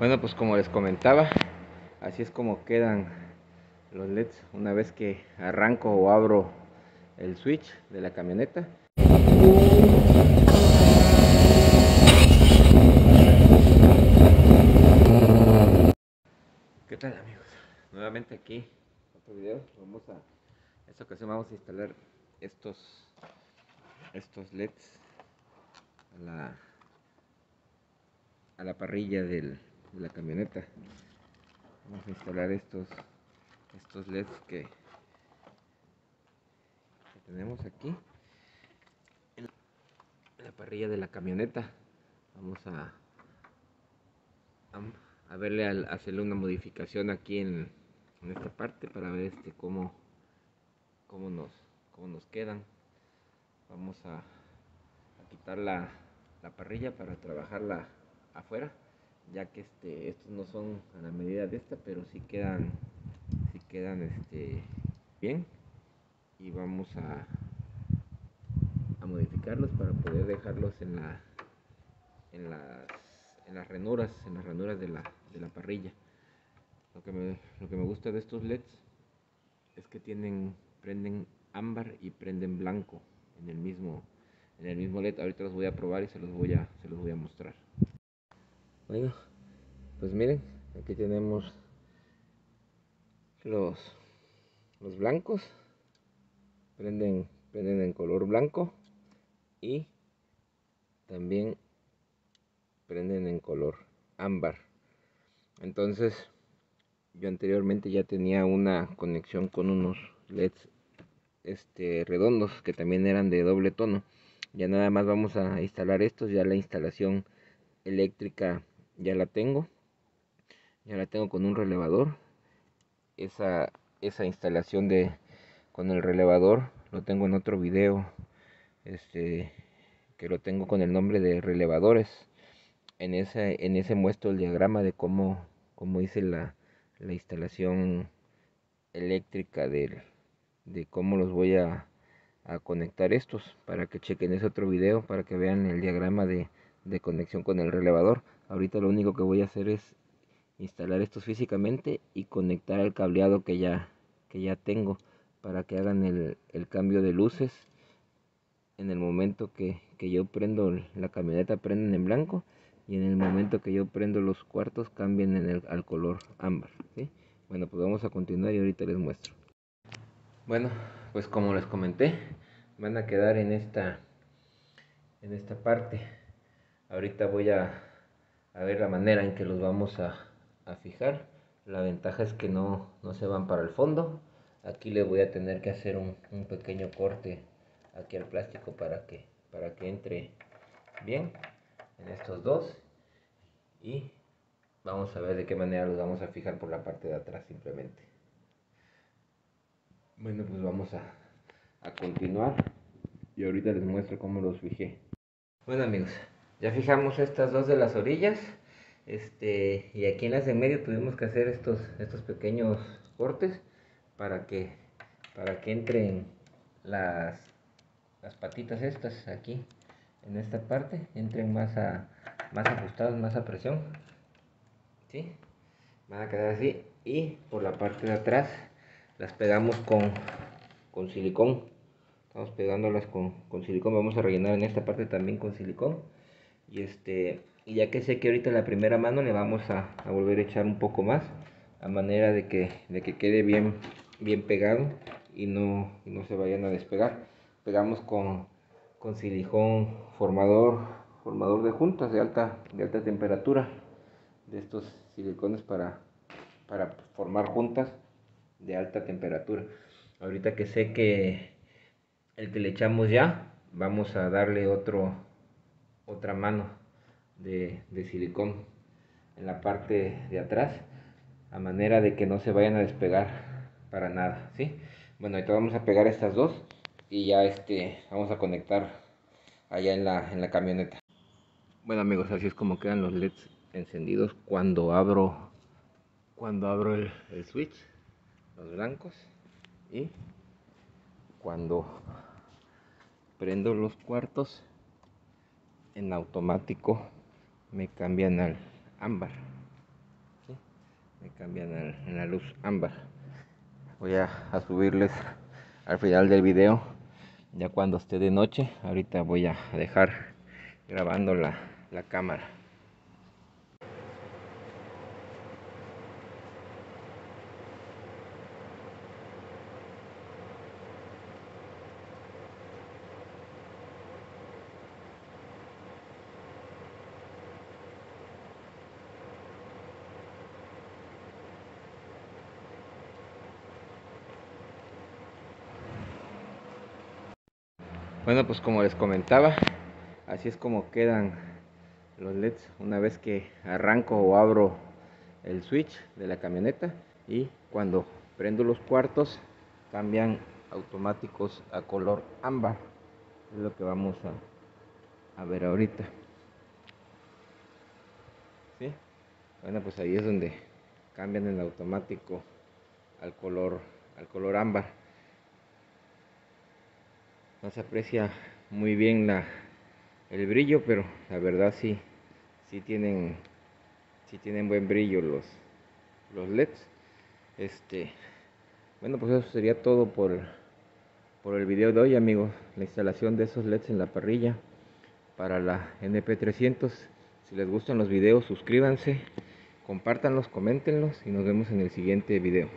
Bueno, pues como les comentaba, así es como quedan los LEDs una vez que arranco o abro el switch de la camioneta. ¿Qué tal amigos? Nuevamente aquí, otro video. Vamos a, esta ocasión vamos a instalar estos, estos LEDs a la, a la parrilla del, de la camioneta. Vamos a instalar estos, estos LEDs que, tenemos aquí en la parrilla de la camioneta. Vamos a, a, a verle al hacerle una modificación aquí en, en esta parte para ver este cómo, cómo nos cómo nos quedan. Vamos a, a quitar la, la parrilla para trabajarla afuera ya que este estos no son a la medida de esta pero sí quedan sí quedan este bien. Y vamos a, a modificarlos para poder dejarlos en la en las en las ranuras en las ranuras de la, de la parrilla. Lo que, me, lo que me gusta de estos leds es que tienen prenden ámbar y prenden blanco en el mismo en el mismo led ahorita los voy a probar y se los voy a se los voy a mostrar bueno, pues miren, aquí tenemos los, los blancos, prenden, prenden en color blanco y también prenden en color ámbar. Entonces, yo anteriormente ya tenía una conexión con unos LEDs este, redondos que también eran de doble tono. Ya nada más vamos a instalar estos, ya la instalación eléctrica ya la tengo ya la tengo con un relevador. Esa, esa instalación de con el relevador lo tengo en otro video este que lo tengo con el nombre de relevadores. En ese en ese muestro el diagrama de cómo, cómo hice la, la instalación eléctrica de, de cómo los voy a, a, conectar estos para que chequen ese otro video para que vean el diagrama de, de conexión con el relevador. Ahorita lo único que voy a hacer es instalar estos físicamente y conectar el cableado que ya que ya tengo para que hagan el, el cambio de luces. En el momento que, que, yo prendo la camioneta prenden en blanco y en el momento que yo prendo los cuartos cambien en el, al color ámbar ¿sí? bueno pues vamos a continuar y ahorita les muestro. Bueno pues como les comenté van a quedar en esta en esta parte ahorita voy a ver la manera en que los vamos a, fijar. La ventaja es que no, se van para el fondo. Aquí le voy a tener que hacer un, un, pequeño corte aquí al plástico para que para que entre bien en estos dos. Y vamos a ver de qué manera los vamos a fijar por la parte de atrás simplemente. Bueno pues vamos a, a continuar. Y ahorita les muestro cómo los fijé. Bueno amigos ya fijamos estas dos de las orillas este y aquí en las de medio tuvimos que hacer estos estos pequeños cortes para que para que entren las las patitas estas aquí en esta parte entren más a más ajustados más a presión ¿sí? van a quedar así y por la parte de atrás las pegamos con con silicón estamos pegándolas con, con silicón vamos a rellenar en esta parte también con silicón y este y ya que sé que ahorita la primera mano le vamos a, a, volver a echar un poco más a manera de que, de que quede bien bien pegado y no, no se vayan a despegar. Pegamos con, con silicón formador formador de juntas de alta de alta temperatura de estos silicones para para formar juntas de alta temperatura. Ahorita que sé que el que le echamos ya vamos a darle otro otra mano de, de, silicón en la parte de atrás a manera de que no se vayan a despegar para nada ¿sí? bueno ahorita vamos a pegar estas dos y ya este vamos a conectar allá en la, en la camioneta bueno amigos así es como quedan los leds encendidos cuando abro cuando abro el, el switch los blancos y cuando prendo los cuartos en automático me cambian al ámbar me cambian en la luz ámbar. Voy a, subirles al final del video. Ya cuando esté de noche ahorita voy a dejar grabando la cámara Bueno, pues como les comentaba, así es como quedan los LEDs una vez que arranco o abro el switch de la camioneta y cuando prendo los cuartos cambian automáticos a color ámbar. Es lo que vamos a, a ver ahorita. ¿Sí? Bueno, pues ahí es donde cambian el automático al color al color ámbar no se aprecia muy bien la, el brillo, pero la verdad sí, sí tienen, sí tienen buen brillo los, los LEDs. Este, bueno, pues eso sería todo por, por el video de hoy, amigos. La instalación de esos LEDs en la parrilla para la NP300. Si les gustan los videos, suscríbanse, compártanlos, coméntenlos y nos vemos en el siguiente video.